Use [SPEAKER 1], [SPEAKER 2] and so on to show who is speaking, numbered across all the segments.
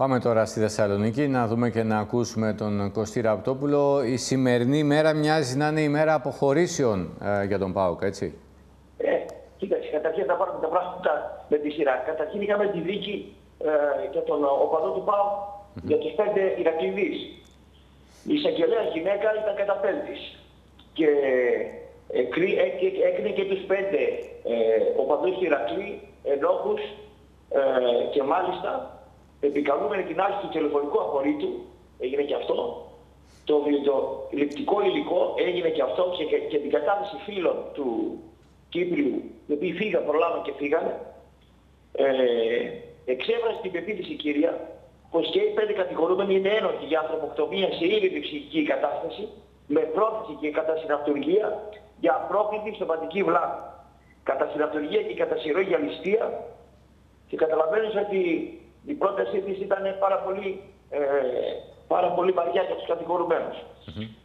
[SPEAKER 1] Πάμε τώρα στη Θεσσαλονίκη να δούμε και να ακούσουμε τον Κωστή Ραπτόπουλο. Η σημερινή μέρα μοιάζει να είναι η μέρα αποχωρήσεων ε, για τον ΠΑΟΚ, έτσι.
[SPEAKER 2] Ε, κοίταξε, καταρχήν θα πάρουμε τα πράγματα με τη σειρά. Καταρχήν είχαμε τη δίκη ε, για τον οπαδό του ΠΑΟΚ για τους πέντε Ηρακλειδείς. Η εισαγγελέα γυναίκα ήταν καταπέλτης και έκρινε και τους πέντε ε, οπαδούς του Ηρακλή ενόχους ε, και μάλιστα επικαλούμενοι την άρχη του τηλεφωνικού απορρίτου, έγινε και αυτό, το, το ληπτικό υλικό έγινε και αυτό και, και, την κατάθεση φίλων του Κύπριου, οι οποίοι φύγαν, προλάβαν και φύγανε, ε, εξέβρασε την πεποίθηση κυρία πως και οι πέντε κατηγορούμενοι είναι ένοχοι για ανθρωποκτομία σε ήδη ψυχική κατάσταση, με πρόθεση και κατά συναυτουργία για απρόκλητη σωματική βλάβη. Κατά συναυτουργία και κατά σειρό για ληστεία. Και καταλαβαίνεις ότι η πρότασή της ήταν πάρα πολύ, ε, πάρα πολύ βαριά για τους κατηγορουμένους.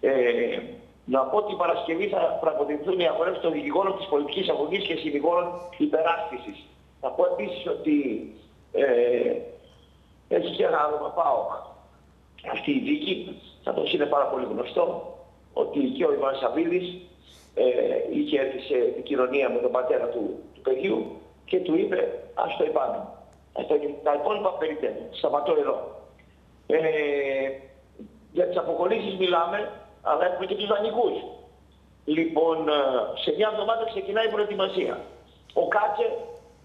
[SPEAKER 2] ε, να πω ότι η Παρασκευή θα πραγματοποιηθούν οι αγορές των δικηγόρων της πολιτικής αγωγής και συνηγόρων υπεράσπισης. Θα πω επίσης ότι ε, έχει και ένα άλλο πάω αυτή η δίκη, θα το είναι πάρα πολύ γνωστό, ότι και ο Ιβάν Σαββίδης ε, είχε έρθει σε επικοινωνία με τον πατέρα του, του παιδιού και του είπε ας το υπάμε. Τα υπόλοιπα περιττέρω. Σταματώ εδώ. Ε, για τις αποκολλήσεις μιλάμε, αλλά έχουμε και τους δανεικούς. Λοιπόν, ε, σε μια εβδομάδα ξεκινάει η προετοιμασία. Ο Κάτσε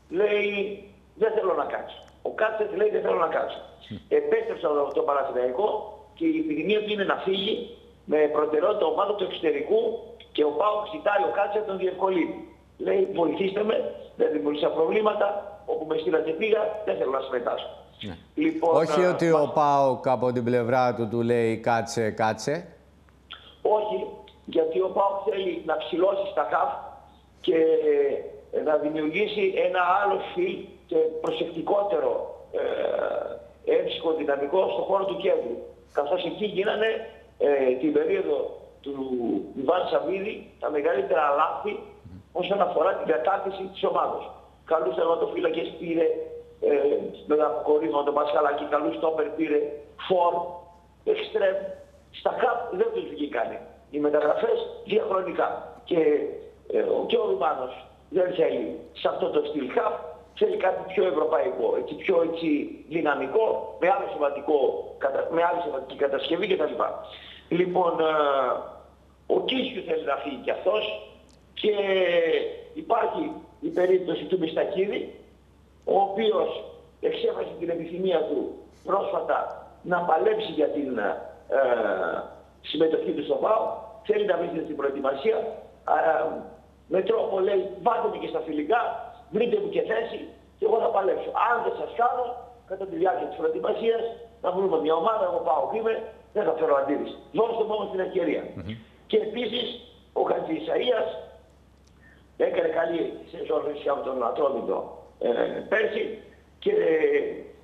[SPEAKER 2] λέει δεν θέλω να κάτσω. Ο Κάτσε λέει δεν θέλω να κάτσω. Επέστρεψε το Παναθηναϊκό και η επιδημία του είναι να φύγει με προτεραιότητα ομάδα του εξωτερικού και ο Πάο ζητάει ο Κάτσε τον διευκολύνει. Λέει βοηθήστε με, δεν δημιουργήσα προβλήματα, όπου με στείλατε πήγα, δεν θέλω να συμμετάσχω.
[SPEAKER 1] Ναι. Λοιπόν, Όχι ότι ο Πάοκ από την πλευρά του του λέει κάτσε, κάτσε.
[SPEAKER 2] Όχι, γιατί ο Πάοκ θέλει να ψηλώσει στα χαφ και ε, να δημιουργήσει ένα άλλο φιλ και προσεκτικότερο ε, έμψυχο δυναμικό στον χώρο του κέντρου. Καθώς εκεί γίνανε ε, την περίοδο του Ιβάν Σαββίδη τα μεγαλύτερα λάθη όσον αφορά την κατάρτιση της ομάδας. Καλούς τερματοφύλακες πήρε ε, με τα αποκορύφωμα τον Πασχαλάκη, καλούς τόπερ πήρε φορ, εξτρέμ. Στα καπ δεν τους βγήκανε. Οι μεταγραφές διαχρονικά. Και, ε, και ο Ρουμάνος δεν θέλει σε αυτό το στυλ χαφ, θέλει κάτι πιο ευρωπαϊκό, έτσι, πιο έτσι, δυναμικό, με άλλο σημαντικό, με άλλη σημαντική κατασκευή κτλ. Λοιπόν, ε, ο Κίσιου θέλει να φύγει κι αυτός και υπάρχει η περίπτωση του Μιστακίδη, ο οποίος εξέφρασε την επιθυμία του πρόσφατα να παλέψει για την ε, συμμετοχή του στο ΠΑΟ, θέλει να βρει στην προετοιμασία, ε, με τρόπο λέει βάλτε με και στα φιλικά, βρείτε μου και θέση και εγώ θα παλέψω. Αν δεν σας κάνω, κατά τη διάρκεια της προετοιμασίας, να βρούμε μια ομάδα, εγώ πάω είμαι, δεν θα φέρω αντίρρηση. Δώστε μου όμως την ευκαιρία. Mm -hmm. Και επίσης ο Χατζη Ισαΐας έκανε καλή σεζόν από τον Ατρόμητο ε, πέρσι και ε,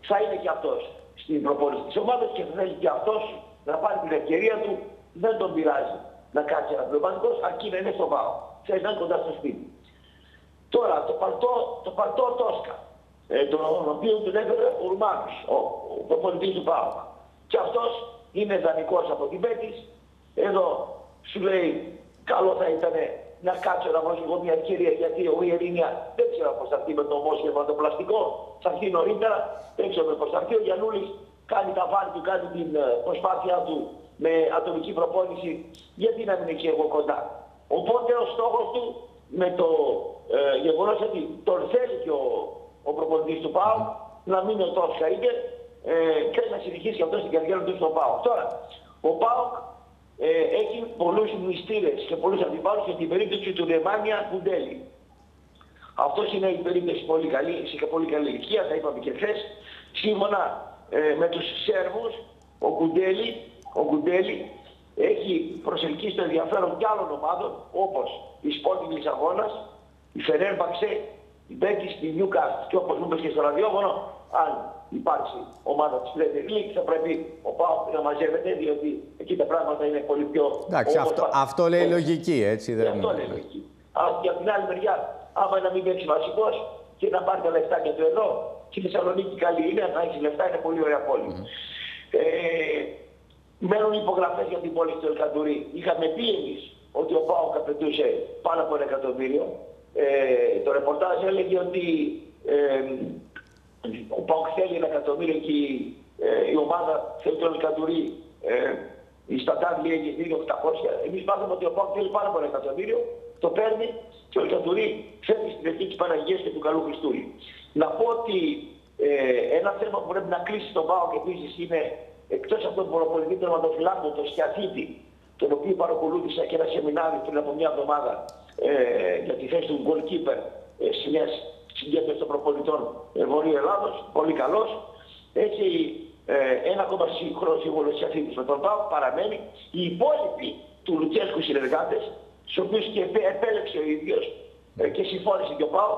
[SPEAKER 2] θα είναι και αυτός στην προπόνηση της ομάδας και θα θέλει και αυτός να πάρει την ευκαιρία του. Δεν τον πειράζει να κάτσει ένας πνευματικός αρκεί να είναι στο πάο. Θέλει να είναι κοντά στο σπίτι. Τώρα το παρτό, το παρτό Τόσκα, ε, τον οποίο τον έφερε ο Ρουμάνος, ο, ο προπονητής του ΠΑΟ. Και αυτός είναι δανεικός από την Πέτης. Εδώ σου λέει καλό θα ήταν να κάτσω να βρω εγώ μια ευκαιρία γιατί ο Ιερίνια δεν ξέρω πώς θα έρθει με το ομόσχευμα το πλαστικό. Θα έρθει νωρίτερα, δεν ξέρω πώς θα έρθει. Ο Γιαννούλης κάνει τα βάρη του, κάνει την ε, προσπάθειά του με ατομική προπόνηση. Γιατί να μην εκεί εγώ κοντά; Οπότε ο στόχος του με το ε, γεγονός ότι τον θέλει και ο, ο προπονητής του ΠΑΟ να μείνει ο Τόσκα είτε ε, και να συνεχίσει αυτό στην καριέρα του στο ΠΑΟ. Τώρα, ο ΠΑΟ ε, έχει πολλούς μυστήρες και πολλούς αντιπάλους για την περίπτωση του Ρεμάνια Κουντέλη. Αυτό είναι η περίπτωση πολύ καλή, σε πολύ καλή ηλικία, θα είπαμε και χθες. Σύμφωνα ε, με τους Σέρβους, ο Κουντέλη, ο Κουντέλη έχει προσελκύσει το ενδιαφέρον κι άλλων ομάδων, όπως η Sporting Λισαγώνας, η Φερέρμπαξε, η Μπέκης, η Νιούκαστ και όπως μου είπες και στο ραδιόφωνο, αν υπάρξει ομάδα της Premier League θα πρέπει ο Πάο να μαζεύεται διότι εκεί τα πράγματα είναι πολύ πιο...
[SPEAKER 1] Εντάξει, αυτό, αυτό λέει λογική, έτσι δεν
[SPEAKER 2] είναι. Αυτό λέει λογική. Από την άλλη μεριά, άμα να μην παίξει βασικός και να πάρει τα λεφτάκια του εδώ Στη Θεσσαλονίκη καλή είναι, αν έχεις λεφτά είναι πολύ ωραία πόλη. Ε, μένουν υπογραφές για την πόλη του Ελκαντουρί. Είχαμε πει εμείς ότι ο Πάοκ απαιτούσε πάνω από ένα εκατομμύριο. Ε, το ρεπορτάζ έλεγε ότι ε, ο Πάοκ θέλει ένα εκατομμύριο και ε, η ομάδα θέλει τον Ελκαντουρί. Ε, η Στατάδη έχει 2.800. Εμείς μάθαμε ότι ο Πάοκ θέλει πάνω από ένα εκατομμύριο. Το παίρνει και ο Ελκαντουρί φέρνει στην ευθύνη της Παναγίας και του Καλού Χριστούλη. Να πω ότι ε, ένα θέμα που πρέπει να κλείσει τον Πάοκ επίσης είναι εκτός από τον προπολιτή τερματοφυλάκου, τον Σκιαθίτη, τον οποίο παρακολούθησα και ένα σεμινάριο πριν από μια εβδομάδα ε, για τη θέση του goalkeeper ε, σε μια συγκέντρωση των προπολιτών ε, Βορείου Ελλάδος, πολύ καλός. Έχει ε, ένα ακόμα σύγχρονο σύμβολο Σκιαθίτης με τον ΠΑΟ, παραμένει. Οι υπόλοιποι του Λουτσέσκου συνεργάτες, στους οποίους και επέλεξε ο ίδιος ε, και συμφώνησε και ο ΠΑΟ,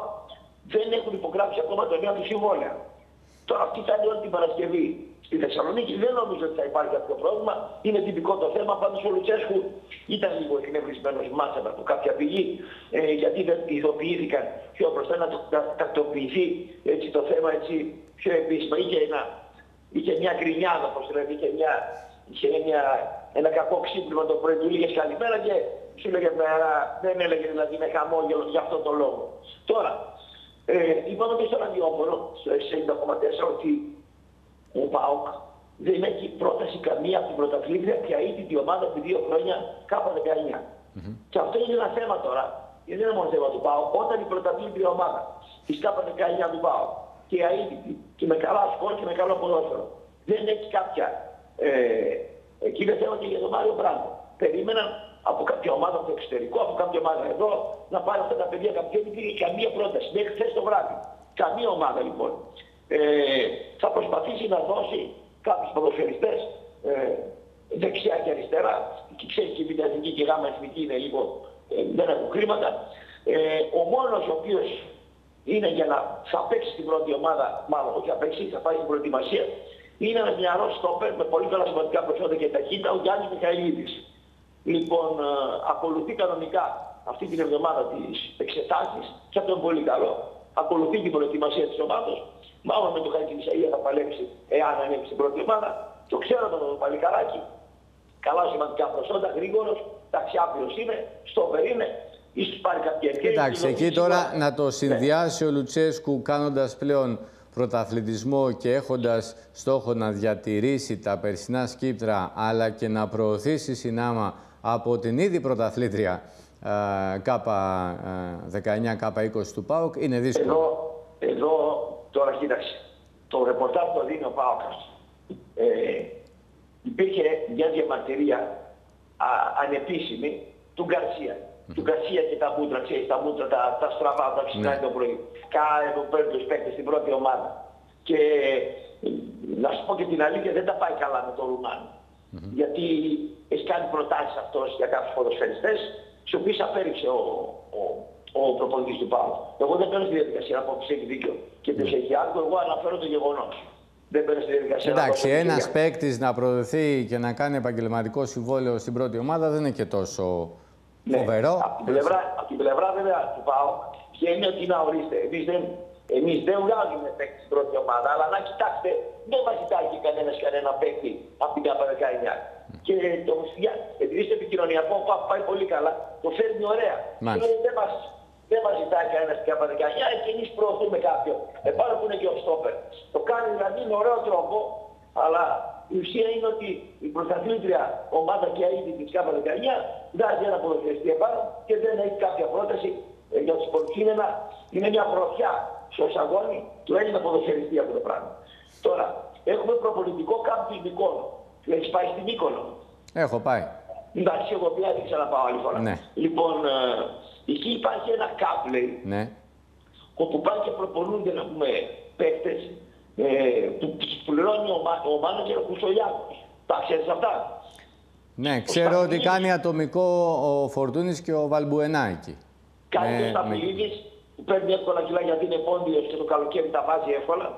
[SPEAKER 2] δεν έχουν υπογράψει ακόμα το νέο του συμβόλαιο. Τώρα αυτή θα είναι όλη την Παρασκευή στη Θεσσαλονίκη. Δεν νομίζω ότι θα υπάρχει κάποιο πρόβλημα. Είναι τυπικό το θέμα. Πάντως ο Λουτσέσκου ήταν λίγο εκνευρισμένος μάτσα από κάποια πηγή ε, γιατί δεν ειδοποιήθηκαν πιο μπροστά να τακτοποιηθεί έτσι, το θέμα έτσι, πιο επίσημα. Είχε, ένα, είχε μια γκρινιάδα, όπως δηλαδή, είχε, μια, είχε μια, ένα κακό ξύπνημα το πρωί του, λίγες καλημέρα και σου έλεγε δεν έλεγε δηλαδή με χαμόγελο για αυτόν τον λόγο. Τώρα, ε, είπαμε και στο ραδιόφωνο, στο 60,4, ότι ο ΠΑΟΚ δεν έχει πρόταση καμία από την πρωταθλήτρια πια ήδη τη ομάδα επί δύο χρόνια κάπου 19. Mm-hmm. Και αυτό είναι ένα θέμα τώρα, δεν είναι μόνο θέμα του ΠΑΟΚ, όταν η πρωταθλήτρια ομάδα της ΚΑΠΑ 19 του ΠΑΟΚ και η αίτητη και με καλά σκορ και με καλό ποδόσφαιρο δεν έχει κάποια. Ε, εκεί δεν θέλω και για τον Μάριο Μπράγκο. Περίμεναν από κάποια ομάδα από το εξωτερικό, από κάποια ομάδα εδώ, να πάρει αυτά τα παιδιά κάποια δεν υπήρχε καμία πρόταση. Μέχρι χθες το βράδυ. Καμία ομάδα λοιπόν. Ε, θα προσπαθήσει να δώσει κάποιους ποδοσφαιριστές ε, δεξιά και αριστερά. Και ξέρεις και η Βιταθηνική και η Γάμα Εθνική είναι λίγο, ε, δεν έχουν χρήματα. Ε, ο μόνος ο οποίος είναι για να θα παίξει στην πρώτη ομάδα, μάλλον όχι θα παίξει, θα πάει στην προετοιμασία, είναι ένας νεαρός στόπερ με πολύ καλά σημαντικά προσόντα και ταχύτητα, ο Γιάννης Μιχαηλίδης. Λοιπόν, ε, ακολουθεί κανονικά αυτή την εβδομάδα τις εξετάσεις και αυτό είναι πολύ καλό. Ακολουθεί την προετοιμασία της ομάδας. Μάλλον με το Χαϊκή Μισαγία θα παλέψει εάν ανέβει στην πρώτη ομάδα. Το ξέρω το παλικαράκι. Καλά σημαντικά προσόντα, γρήγορος, ταξιάπιος είναι, στόπερ είναι, ίσως πάρει κάποια ευκαιρία.
[SPEAKER 1] Εντάξει, εκεί τώρα να το συνδυάσει ο Λουτσέσκου κάνοντας πλέον πρωταθλητισμό και έχοντας στόχο να διατηρήσει τα περσινά σκύπτρα αλλά και να προωθήσει συνάμα από την ήδη πρωταθλήτρια ΚΑΠΑ 19, ΚΑΠΑ 20 του ΠΑΟΚ είναι δύσκολο.
[SPEAKER 2] Εδώ, εδώ τώρα κοίταξε, το ρεπορτάζ το δίνει ο ΠΑΟΚ. Ε, υπήρχε μια διαμαρτυρία α, ανεπίσημη του Γκαρσία. Mm. Του Γκαρσία και τα μούτρα, ξέρεις, τα μούτρα, τα, τα στραβά, τα ξυπνάει ναι. το πρωί. Κάθε που παίρνει τους παίκτες στην πρώτη ομάδα. Και να σου πω και την αλήθεια, δεν τα πάει καλά με τον Ρουμάνο. Mm -hmm. Γιατί έχεις κάνει προτάσεις αυτός για κάποιους ποδοσφαιριστές, τις οποίες απέριξε ο, ο, ο προπονητής του Πάου. Εγώ δεν παίρνω στη διαδικασία να πω ότι έχει δίκιο και ποιος έχει άδικο, εγώ αναφέρω το γεγονός. Δεν παίρνω στη διαδικασία
[SPEAKER 1] Εντάξει, ένας παίκτης να προωθεί και να κάνει επαγγελματικό συμβόλαιο στην πρώτη ομάδα δεν είναι και τόσο ναι. φοβερό.
[SPEAKER 2] Από την πλευρά, από την πλευρά βέβαια του Πάου, ποια είναι ότι να ορίστε. Εμείς δεν, εμείς δεν βγάζουμε παίκτη στην πρώτη ομάδα, αλλά να κοιτάξτε, δεν μας ζητάει και κανένας κανένα παίκτη από την ΚΑΠΑ 19 και το επειδή στο επικοινωνιακό πάει πολύ καλά, το φέρνει ωραία. Και δεν μας, δεν μας ζητάει κανένας στην καπαδικανιά και εμείς προωθούμε κάποιον. Επάνω που είναι και ο στόπερ. Το κάνει δηλαδή με ωραίο τρόπο, αλλά η ουσία είναι ότι η πρωταθλήτρια ομάδα και αίτητη της ΚΑΠΑ 19 βγάζει ένα ποδοσφαιριστή επάνω και δεν έχει κάποια πρόταση ε, για τους πολιτικούς. Είναι, είναι μια πρωτιά στο σαγόνι του Έλληνα ποδοσφαιριστή αυτό το πράγμα. Τώρα, έχουμε προπολιτικό κάμπι έχει πάει στην Μύκονο.
[SPEAKER 1] Έχω πάει.
[SPEAKER 2] Εντάξει, εγώ πια δεν ξαναπάω άλλη φορά.
[SPEAKER 1] Ναι.
[SPEAKER 2] Λοιπόν, ε, εκεί υπάρχει ένα κάμπλε.
[SPEAKER 1] Ναι.
[SPEAKER 2] Όπου πάνε και προπονούνται να πούμε παίκτες ε, που τους πληρώνει ο, ο μάνατζερ ο Κουσολιάκος. Τα ξέρεις αυτά;
[SPEAKER 1] Ναι, ξέρω ότι κάνει ατομικό ο Φορτούνης και ο Βαλμπουενά εκεί.
[SPEAKER 2] Κάνει ναι, ο Σταφυλίδης που παίρνει εύκολα κιλά γιατί είναι πόντιος και το καλοκαίρι τα βάζει εύκολα.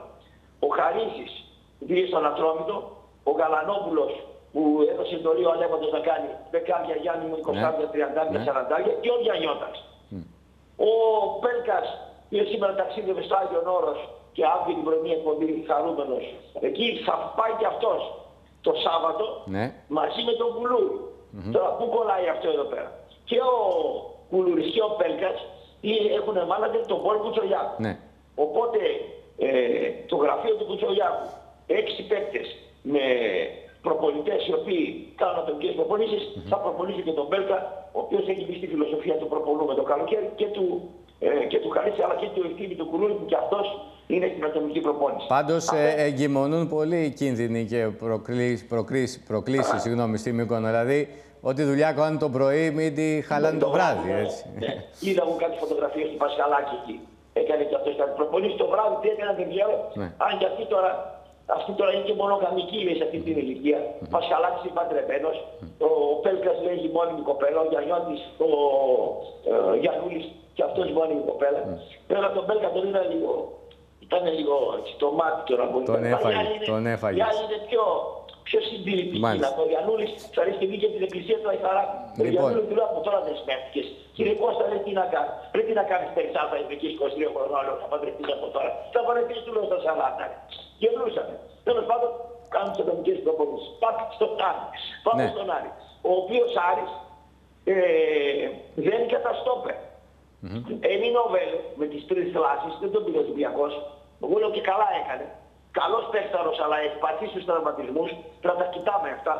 [SPEAKER 2] Ο Χαρίσης βγήκε στον Ατρόμητο ο Γαλανόπουλος που έδωσε το Ρίο Αλέβαντος να κάνει δεκάρια Γιάννη μου, 20, ναι. 30, ναι. 40 και ο Γιαννιώτας. Mm. Ο Πέλκας που σήμερα ταξίδευε στο Άγιον Όρος και αύριο την πρωινή εκπομπή χαρούμενος. Εκεί θα πάει και αυτός το Σάββατο
[SPEAKER 1] Ναι.
[SPEAKER 2] μαζί με τον Κουλούρη. Τώρα πού κολλάει αυτό εδώ πέρα; Και ο Κουλούρης και ο Πέλκας έχουν μάνατζερ τον Πόλ Κουτσογιάκου.
[SPEAKER 1] Ναι.
[SPEAKER 2] Οπότε ε, το γραφείο του Κουτσογιάκου, έξι παίκτες με προπονητές οι οποίοι κάνουν ατομικές προπονήσεις, θα προπονήσει και τον Μπέλκα, ο οποίος έχει μπει στη φιλοσοφία του προπονού με το καλοκαίρι και του, ε, και του Χαρίση, αλλά και του Ευθύμη του Κουλούρη που και αυτός είναι στην ατομική προπόνηση.
[SPEAKER 1] Πάντως
[SPEAKER 2] Αυτά-
[SPEAKER 1] ε, εγκυμονούν πολύ οι κίνδυνοι και προκλήσεις, προκλήσεις, προκλήσεις συγγνώμη, στη Μύκονο. Δηλαδή, ό,τι δουλειά κάνουν το πρωί, μην τη χαλάνε το βράδυ,
[SPEAKER 2] ναι.
[SPEAKER 1] έτσι.
[SPEAKER 2] Ναι. Είδα μου κάτι φωτογραφίες του Πασχαλάκη εκεί. Έκανε και αυτός κάτι προπονήσει το βράδυ, τι έκανε δεν ξέρω.
[SPEAKER 1] Ναι.
[SPEAKER 2] Αν και αυτή τώρα, αυτή τώρα είναι και μονογαμική λέει σε αυτή την ηλικία. Πασχαλάκης είναι παντρεμένος. Ο Πέλκας λέει έχει μόνιμη κοπέλα. Ο Γιαννιώτης, ο ε, Γιαννούλης και αυτός μόνιμη κοπέλα. Βέβαια τον Πέλκα τον είδα λίγο, ήταν λίγο έτσι, το μάτι τώρα. που
[SPEAKER 1] Τον
[SPEAKER 2] ήταν.
[SPEAKER 1] έφαγε,
[SPEAKER 2] Οι άλλοι είναι-
[SPEAKER 1] τον έφαγες.
[SPEAKER 2] Οι άλλοι είναι πιο, πιο συντηρητικοί.
[SPEAKER 1] Μάλιστα.
[SPEAKER 2] Να το Γιαννούλης θα ρίξει και βγήκε από την εκκλησία του Αϊθαράκη.
[SPEAKER 1] Λοιπόν.
[SPEAKER 2] Γιαννούλη του λέω από τώρα δεσμεύτηκες. Κύριε Κώστα, λέει τι να κάνει. Πρέπει να κάνεις περισσάτα ειδικής 23 χρονών, λέω, θα παντρευτείς από τώρα. Θα παντρευτείς του λέω στα 40. Γελούσαμε. Τέλος πάντων, κάνουν τις ατομικές προπονήσεις. Πάμε στον Άρη. Πάμε
[SPEAKER 1] Ναι.
[SPEAKER 2] στον Άρη. Ο οποίος Άρης ε, δεν καταστόπε. Έμεινε ο Βέλε με τις τρεις κλάσεις, δεν τον πήρε ο Ολυμπιακός. Εγώ λέω και καλά έκανε. Καλός παίχταρος, αλλά έχει πατήσει στους τραυματισμούς. Πρέπει να τα κοιτάμε αυτά.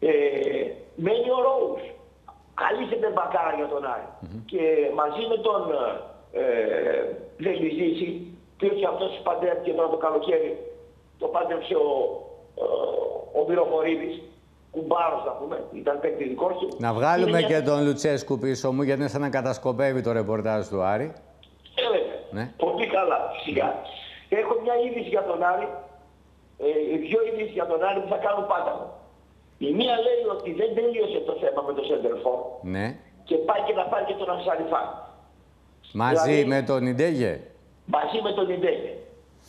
[SPEAKER 2] Ε, μένει ο Ρόους. Καλή μπακάρα για τον Άρη. Και μαζί με τον ε, Δελιζήση, που και αυτός παντρεύτηκε τώρα το καλοκαίρι, το πάντρεψε ο, ε, ο Μυροφορίδης, κουμπάρος να πούμε, ήταν παίκτη δικός του.
[SPEAKER 1] Να βγάλουμε
[SPEAKER 2] Είναι
[SPEAKER 1] και
[SPEAKER 2] μια-
[SPEAKER 1] τον Λουτσέσκου πίσω μου, γιατί είναι σαν να κατασκοπεύει το ρεπορτάζ του Άρη.
[SPEAKER 2] Ε, βέβαια.
[SPEAKER 1] Ναι.
[SPEAKER 2] Πολύ καλά, σιγά. Έχω μια είδηση για τον Άρη, ε, δύο είδηση για τον Άρη που θα κάνουν πάντα. Η μία λέει ότι δεν τελείωσε το θέμα με το Σέντερφορ
[SPEAKER 1] Ναι.
[SPEAKER 2] και πάει και να πάρει και τον Ασαριφά.
[SPEAKER 1] Μαζί
[SPEAKER 2] Δηλαδή-
[SPEAKER 1] με τον Ιντέγε.
[SPEAKER 2] μαζί με τον Ιντέγε.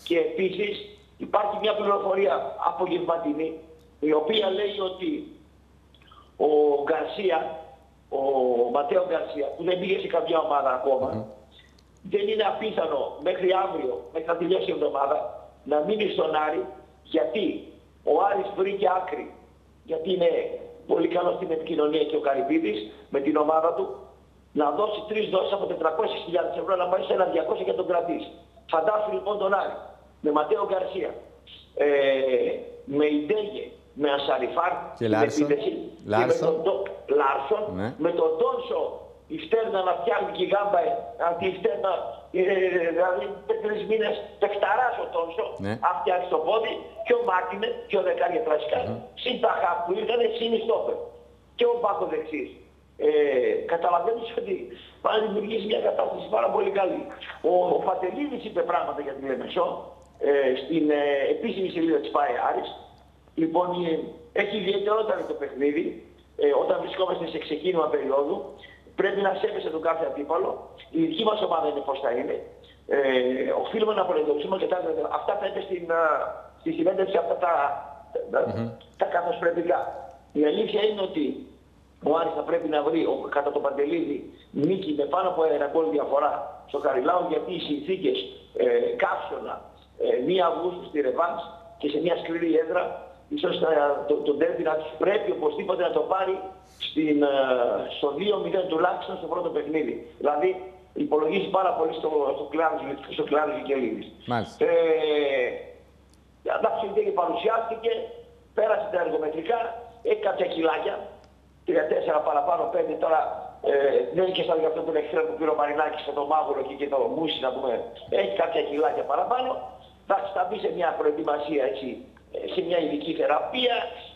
[SPEAKER 2] Και επίσης υπάρχει μια πληροφορία απογευματινή η οποία λέει ότι ο Γκαρσία, ο Ματέο Γκαρσία που δεν πήγε σε καμιά ομάδα ακόμα, δεν είναι απίθανο μέχρι αύριο, μέχρι να τελειώσει η εβδομάδα, να μείνει στον Άρη γιατί ο Άρης βρήκε άκρη, γιατί είναι πολύ καλός στην επικοινωνία και ο Καρυπίδης με την ομάδα του, να δώσει τρεις δόσεις από 400.000 ευρώ να πάει σε ένα 200 και τον κρατήσει. Φαντάσου λοιπόν τον Άρη, με Ματέο Γκαρσία, ε, με Ιντέγε, με Ασαριφάρ,
[SPEAKER 1] Και
[SPEAKER 2] στην
[SPEAKER 1] Λάρσον.
[SPEAKER 2] επίθεση,
[SPEAKER 1] Λάρσον.
[SPEAKER 2] και με τον Ντο- Λάρσον,
[SPEAKER 1] Ναι.
[SPEAKER 2] με τον Τόνσο η Φτέρνα να φτιάχνει και η Γάμπα, ε, αυτή η Φτέρνα, ε, δηλαδή τρεις μήνες παιχταράς ο Τόνσο,
[SPEAKER 1] Ναι.
[SPEAKER 2] αν φτιάξει το πόδι, και ο Μάρτινε, και ο Δεκάρια Τρασικά, συν τα χαπ που ήρθανε, συν η Στόπερ. Και ο Πάκο δεξής. Ε, καταλαβαίνεις ότι πάει να δημιουργήσει μια κατάσταση πάρα πολύ καλή. Ο, ο Παντελίδης είπε πράγματα για την Λεμεσό ε, στην ε, επίσημη σελίδα της ΠΑΕ Άρης. Λοιπόν, ε, έχει ιδιαιτερότητα το παιχνίδι. Ε, όταν βρισκόμαστε σε ξεκίνημα περίοδου, πρέπει να σέβεσαι τον κάθε αντίπαλο. Η δική μας ομάδα είναι πώς θα είναι. Ε, οφείλουμε να απολεδοξούμε και τα, αυτά θα είναι στην, α, στη συνέντευξη αυτά τα, τα, τα καθοσπρεπικά. Η αλήθεια είναι ότι ο Άρης θα πρέπει να βρει ο, κατά το Παντελίδη νίκη με πάνω από ένα γκολ διαφορά στο Καριλάου γιατί οι συνθήκες ε, καύσωνα ε, 1 Αυγούστου στη Ρεβάνς και σε μια σκληρή έδρα ίσως ε, το, το ντέρμπι να τους πρέπει οπωσδήποτε να το πάρει στην, ε, στο 2-0 τουλάχιστον στο πρώτο παιχνίδι. Δηλαδή υπολογίζει πάρα πολύ στο, στο κλάδο στο κλάδο Βικελίδης.
[SPEAKER 1] Μάλιστα.
[SPEAKER 2] Ε, εντάξει, η παρουσιάστηκε, πέρασε τα εργομετρικά, έχει κάποια κιλάκια, 3-4 παραπάνω, 5 τώρα ε, δεν είναι και σαν για αυτό που είναι που πήρε ο Μαρινάκης με το Μάγουρο εκεί και το Μούσι να πούμε, έχει κάποια κιλάκια παραπάνω, εντάξει, θα μπει σε μια προετοιμασία έτσι, ε, σε μια ειδική θεραπεία,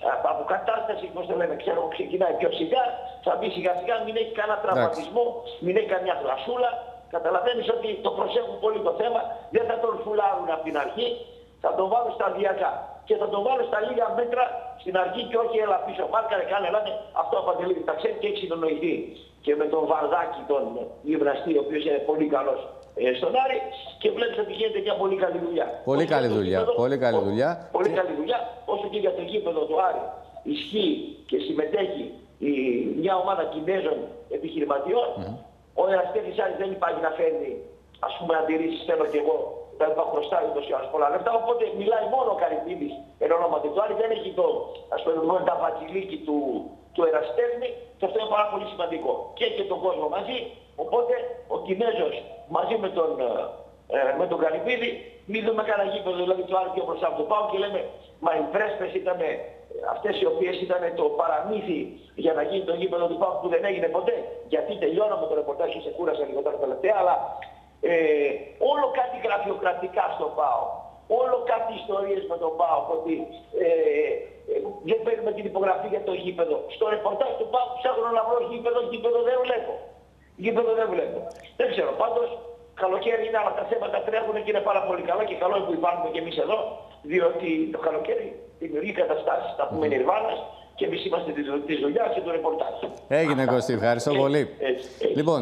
[SPEAKER 2] α, αποκατάσταση, πώς το λέμε, ξέρω, ξεκινάει πιο σιγά, θα μπει σιγά σιγά, μην έχει κανένα τραυματισμό, μην έχει καμιά φλασούλα, καταλαβαίνεις ότι το προσέχουν πολύ το θέμα, δεν θα τον φουλάρουν από την αρχή, θα τον βάλουν σταδιακά. Και θα τον βάλουν στα λίγα μέτρα στην αρχή και όχι έλα πίσω. Μάρκαρε, κάνε, ελάνε, αυτό ο Παντελίδης τα ξέρει και έχει συνονοηθεί και με τον Βαρδάκη, τον γυμναστή, ο οποίος είναι πολύ καλός ε, στον Άρη και βλέπεις ότι γίνεται μια πολύ καλή δουλειά.
[SPEAKER 1] Πολύ
[SPEAKER 2] Όσο
[SPEAKER 1] καλή
[SPEAKER 2] για το
[SPEAKER 1] δουλειά,
[SPEAKER 2] γήπεδο,
[SPEAKER 1] πολύ καλή
[SPEAKER 2] ο-
[SPEAKER 1] δουλειά.
[SPEAKER 2] Πολύ
[SPEAKER 1] Και-
[SPEAKER 2] καλή δουλειά, όσο και για το γήπεδο του Άρη ισχύει και συμμετέχει η, μια ομάδα Κινέζων επιχειρηματιών. Ο Εραστέχνης Άρης δεν υπάρχει να φέρνει ας πούμε αντιρρήσεις θέλω και εγώ τα ΕΠΑ χρωστάει ούτως ή άλλως πολλά λεφτά, οπότε μιλάει μόνο ο Καρυπίδης εν ονόματι του Άρη, δεν έχει το, ας πούμε, τα βατζιλίκι του, του εραστέχνη και αυτό είναι πάρα πολύ σημαντικό. Και έχει τον κόσμο μαζί, οπότε ο Κινέζος μαζί με τον, ε, με τον Καρυπίδη, μην δούμε κανένα γήπεδο, δηλαδή το Άρη πιο μπροστά από το Πάο και λέμε, μα οι πρέσπες ήταν αυτές οι οποίες ήταν το παραμύθι για να γίνει το γήπεδο του Πάου που δεν έγινε ποτέ. Γιατί τελειώνω με το ρεπορτάζ και σε κούρασα λίγο τα τελευταία, αλλά ε, όλο κάτι γραφειοκρατικά στο ΠΑΟ. Όλο κάτι ιστορίες με τον ΠΑΟ. Ότι ε, ε, δεν παίρνουμε την υπογραφή για το γήπεδο. Στο ρεπορτάζ του ΠΑΟ ψάχνω να βρω γήπεδο, γήπεδο δεν βλέπω. Γήπεδο δεν βλέπω. Δεν ξέρω. Πάντως καλοκαίρι είναι αλλά τα θέματα τρέχουν και είναι πάρα πολύ καλά και καλό είναι που υπάρχουμε και εμείς εδώ. Διότι το καλοκαίρι δημιουργεί καταστάσεις, τα πούμε νιρβάνας και εμείς είμαστε της δουλειάς και του ρεπορτάζ.
[SPEAKER 1] Έγινε Κωστή, ευχαριστώ πολύ. Λοιπόν,